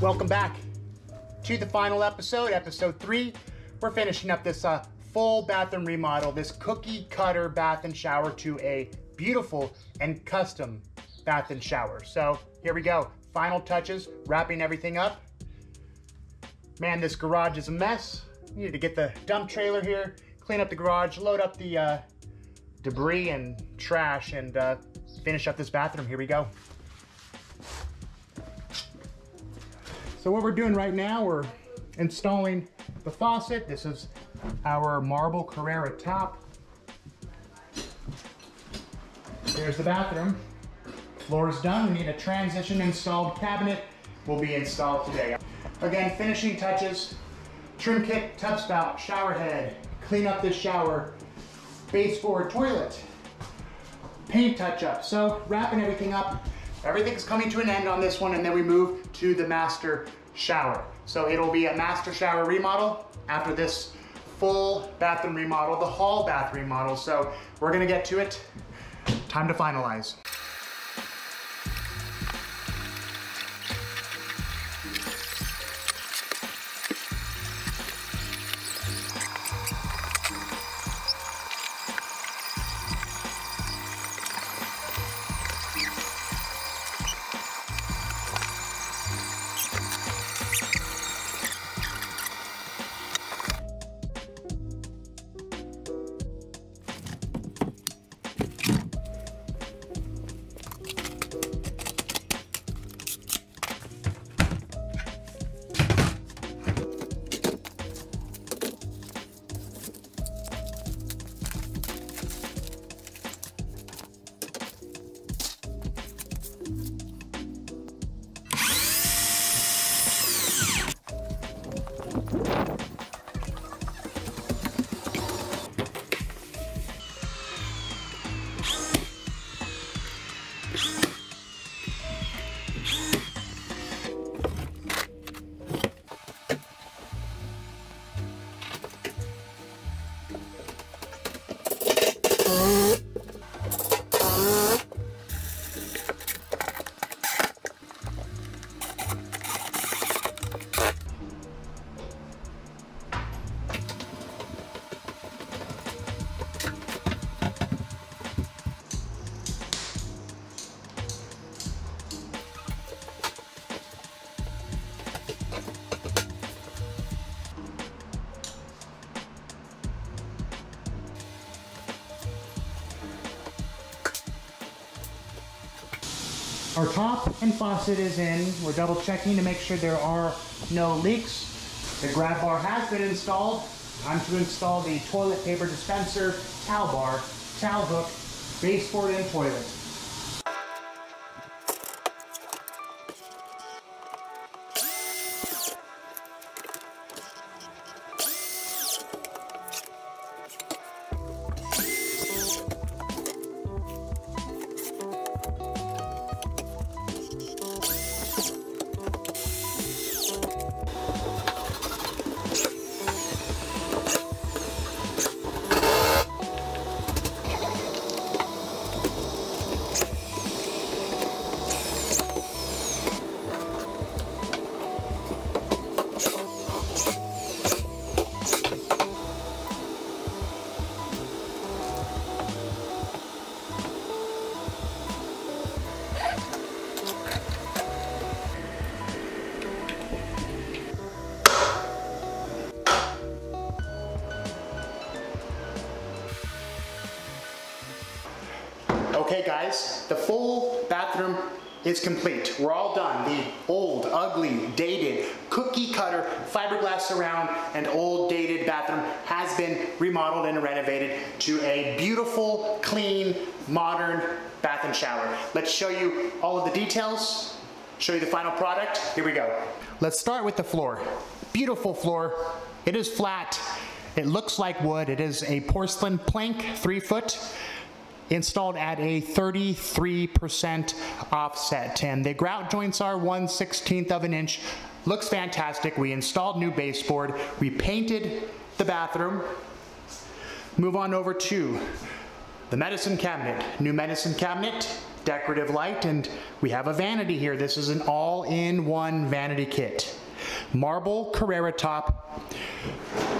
Welcome back to the final episode, episode three. We're finishing up this uh, full bathroom remodel, this cookie cutter bath and shower to a beautiful and custom bath and shower. So here we go. Final touches, wrapping everything up. Man, this garage is a mess. Need to get the dump trailer here, clean up the garage, load up the uh, debris and trash, and uh, finish up this bathroom. Here we go. So what we're doing right now, we're installing the faucet. This is our marble Carrara top. There's the bathroom. Floor is done. We need a transition installed cabinet will be installed today. Again, finishing touches, trim kit, tub spout, shower head, clean up this shower, baseboard toilet, paint touch up. So wrapping everything up, everything's coming to an end on this one and then we move to the master shower. So it'll be a master shower remodel after this full bathroom remodel, the hall bath remodel. So we're gonna get to it. Time to finalize. Our top and faucet is in. We're double checking to make sure there are no leaks. The grab bar has been installed. Time to install the toilet paper dispenser, towel bar, towel hook, baseboard, and toilet. The full bathroom is complete. We're all done. The old, ugly, dated, cookie cutter, fiberglass surround, and old dated bathroom has been remodeled and renovated to a beautiful, clean, modern bath and shower. Let's show you all of the details, show you the final product. Here we go. Let's start with the floor. Beautiful floor. It is flat. It looks like wood. It is a porcelain plank, three foot installed at a 33% offset. And the grout joints are 1 16th of an inch. Looks fantastic. We installed new baseboard. We painted the bathroom. Move on over to the medicine cabinet. New medicine cabinet, decorative light and we have a vanity here. This is an all-in-one vanity kit. Marble Carrara top,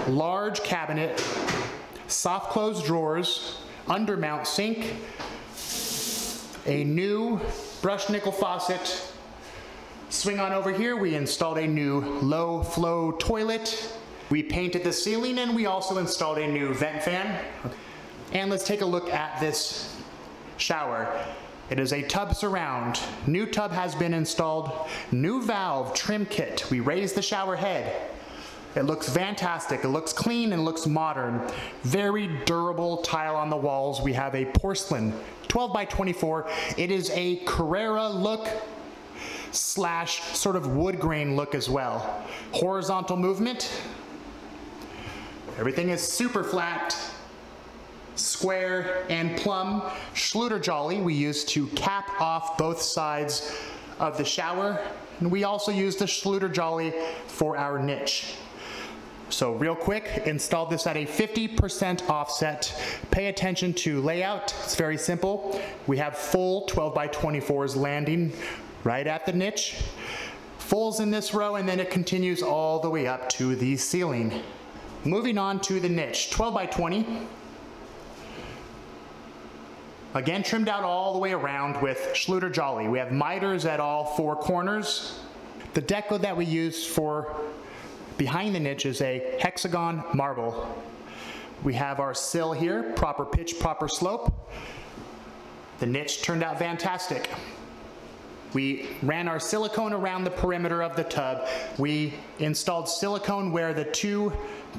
large cabinet, soft close drawers, undermount sink, a new brushed nickel faucet. Swing on over here, we installed a new low flow toilet. We painted the ceiling and we also installed a new vent fan. And let's take a look at this shower. It is a tub surround. New tub has been installed. New valve trim kit. We raised the shower head. It looks fantastic. It looks clean and looks modern. Very durable tile on the walls. We have a porcelain 12 by 24. It is a Carrara look slash sort of wood grain look as well. Horizontal movement. Everything is super flat, square, and plumb. Schluter Jolly we use to cap off both sides of the shower. And we also use the Schluter Jolly for our niche. So real quick, install this at a 50% offset. Pay attention to layout, it's very simple. We have full 12 by 24s landing right at the niche. Fulls in this row and then it continues all the way up to the ceiling. Moving on to the niche, 12 by 20. Again, trimmed out all the way around with Schluter Jolly. We have miters at all four corners. The deco that we use for Behind the niche is a hexagon marble. We have our sill here, proper pitch, proper slope. The niche turned out fantastic. We ran our silicone around the perimeter of the tub. We installed silicone where the two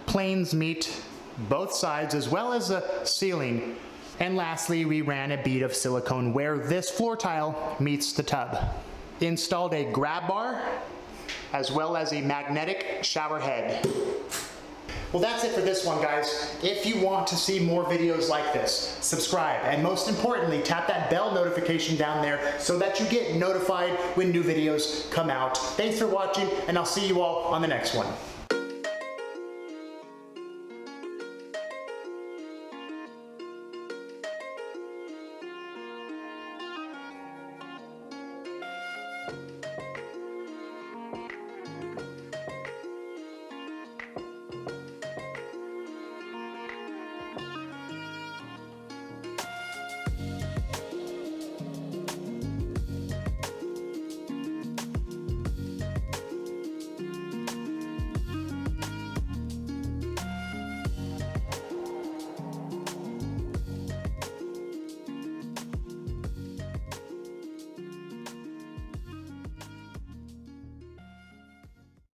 planes meet both sides as well as the ceiling. And lastly, we ran a bead of silicone where this floor tile meets the tub. Installed a grab bar as well as a magnetic shower head. Well, that's it for this one, guys. If you want to see more videos like this, subscribe. And most importantly, tap that bell notification down there so that you get notified when new videos come out. Thanks for watching, and I'll see you all on the next one.